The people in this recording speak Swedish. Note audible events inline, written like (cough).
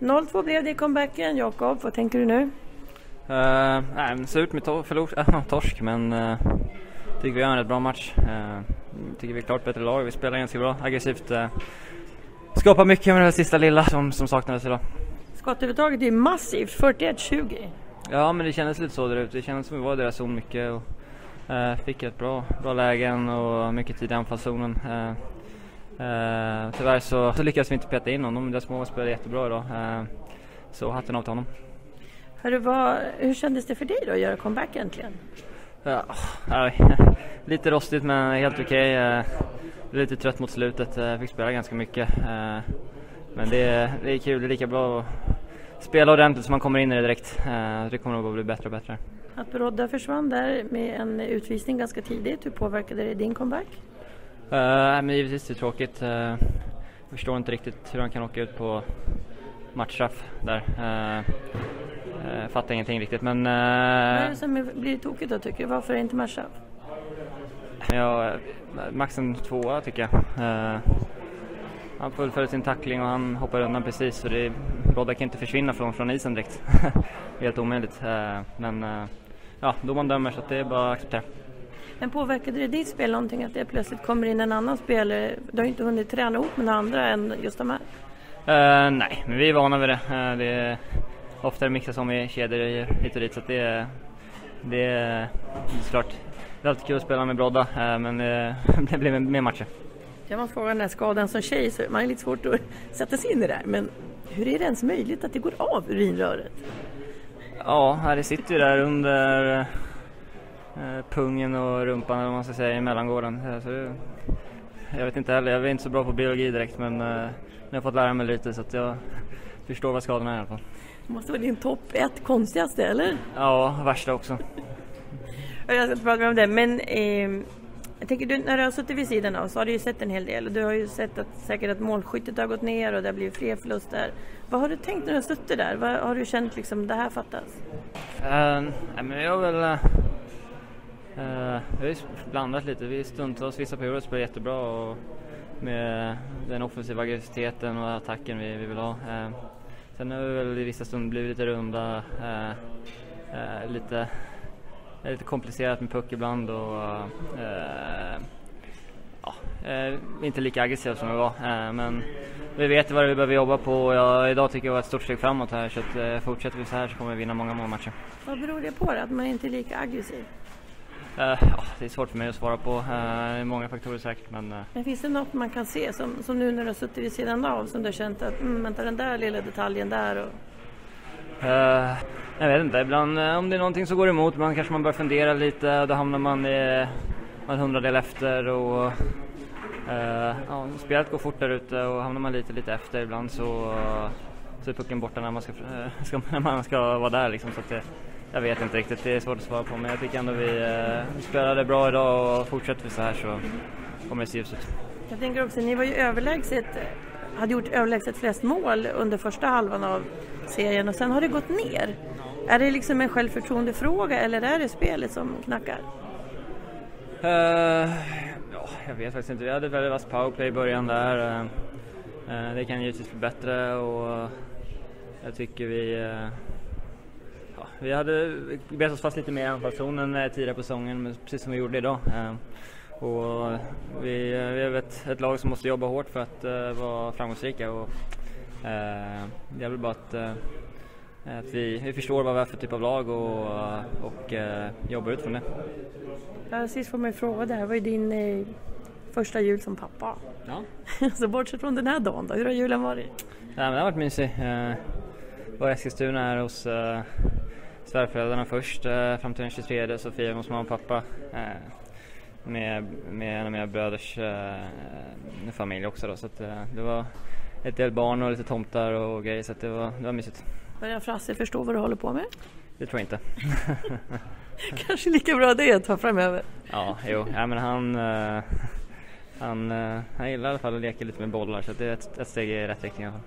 0-2 blev det i comebacken. Jakob, vad tänker du nu? Uh, nej, surt med to förlor, (laughs) äh, torsk men uh, tycker vi gör en rätt bra match. Uh, tycker vi är klart bättre lag. Vi spelar ganska bra, aggressivt. Uh, skapar mycket med det här sista lilla som, som saknades idag. Skottövertaget är massivt, 41-20. Ja men det kändes lite så där ute. Det kändes som vi var i deras zon mycket. Och, uh, fick ett bra, bra lägen och mycket tid i anfallszonen. Uh, uh, tyvärr så, så lyckades vi inte peta in honom. Deras mål spelade jättebra idag. Uh, så hatten av till honom. Hörru, vad, hur kändes det för dig då att göra comeback äntligen? Ja, (laughs) lite rostigt men helt okej. Okay. Uh, lite trött mot slutet. Uh, fick spela ganska mycket. Men det, det är kul. Det är lika bra att spela ordentligt så man kommer in i det direkt. Det kommer nog att bli bättre och bättre. Att Brodda försvann där med en utvisning ganska tidigt, hur påverkade det din comeback? Uh, men givetvis det är tråkigt. Uh, jag förstår inte riktigt hur han kan åka ut på matchstraff där. Uh, uh, fattar ingenting riktigt men... Uh, Vad är det som blir tokigt då tycker du? Varför är det inte matchstraff? Ja, max en tvåa tycker jag. Han fullföljer sin tackling och han hoppar undan precis så det, Brodda kan inte försvinna från, från isen direkt. (laughs) Helt omöjligt. Men ja, domaren dömer så det är bara att acceptera. Men påverkade det ditt spel någonting att det plötsligt kommer in en annan spelare? Du har ju inte hunnit träna ihop med några andra än just de här. Uh, nej, men vi är vana vid det. Uh, det är, ofta det mixas om i kedjor hit och dit så det, det, är såklart det är alltid kul att spela med Brodda uh, men (laughs) det blir mer matcher. Jag måste fråga den här skadan som tjej så man är lite svårt att (laughs) sätta sig in i det där men hur är det ens möjligt att det går av urinröret? Ja, det sitter ju där under pungen och rumpan eller vad man ska säga i mellangården. Så jag vet inte heller, jag är inte så bra på biologi direkt men jag har fått lära mig lite så att jag (laughs) förstår vad skadorna är i alla fall. Det måste vara din topp ett konstigaste, eller? Ja, värsta också. Jag ska inte prata mer om det, men eh, jag tänker, du, när du har suttit vid sidan av så har du ju sett en hel del och du har ju sett att säkert att målskyttet har gått ner och det har blivit fler förluster. Vad har du tänkt när du har suttit där? Vad har du känt liksom, det här fattas? Uh, nej, men jag har väl uh, Eh, vi har blandat lite. Vi stundtals, vissa perioder spelar jättebra och med den offensiva aggressiviteten och attacken vi, vi vill ha. Eh, sen har vi väl i vissa stunder blivit lite runda, eh, eh, lite, lite komplicerat med puck ibland och eh, ja, eh, inte lika aggressiva som vi var. Eh, men vi vet vad vi behöver jobba på och jag, idag tycker jag var ett stort steg framåt här så att, eh, fortsätter vi så här så kommer vi vinna många, målmatcher. Vad beror det på då, att man inte är lika aggressiv? Uh, ja, det är svårt för mig att svara på. Uh, det är många faktorer säkert. Men, uh. men finns det något man kan se som, som nu när du har suttit vid sidan av som du har känt att mm, vänta den där lilla detaljen där och... jag vet inte, ibland om det är någonting som går emot man kanske man börjar fundera lite och då hamnar man i en hundradel efter och ja, spelet går fort där ute och hamnar man lite lite efter ibland så, så är pucken borta när man ska, (laughs) ska, när man ska vara där liksom. Så att det, jag vet inte riktigt, det är svårt att svara på men jag tycker ändå vi eh, spelade bra idag och fortsätter vi så här så kommer det se ljus ut. Jag tänker också, ni var ju överlägset, hade gjort överlägset flest mål under första halvan av serien och sen har det gått ner. Är det liksom en självförtroendefråga eller är det spelet som knackar? Uh, ja, jag vet faktiskt inte. Vi hade väldigt vass powerplay i början där. Uh, det kan givetvis bli bättre och jag tycker vi uh, vi hade bett oss fast lite mer i anfallszonen eh, tidigare på säsongen, precis som vi gjorde idag. Eh, och vi, eh, vi är ett, ett lag som måste jobba hårt för att uh, vara framgångsrika. Och, uh, det är väl bara att, uh, att vi, vi förstår vad vi är för typ av lag och, och jobbar utifrån det. Ja, sist får man fråga, det här var ju din första jul som pappa. Ja. (laughs) Så bortsett från den här dagen då, hur har julen varit? Ja, men det har varit mysig. Uh, var i Eskilstuna här hos svärföräldrarna först eh, fram till den 23 så firade hos mamma och pappa eh, med, med en av mina bröders eh, familj också då så att det var ett del barn och lite tomtar och grejer så att det var, det var mysigt. Börjar Frasse förstå vad du håller på med? Det tror jag inte. (laughs) Kanske lika bra det ett tag framöver. Ja, jo, ja, men han, uh, han, uh, han gillar i alla fall att leka lite med bollar så det är ett, ett steg i rätt riktning i alla fall.